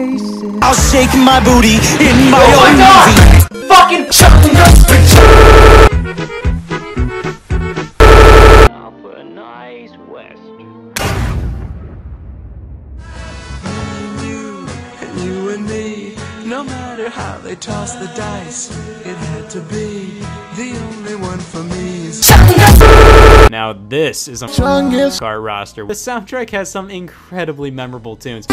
I'll shake my booty in my oh own movie. Fucking chucking You and me, no matter how they toss the dice, it had to be Now this is a Chungus car roster. The soundtrack has some incredibly memorable tunes.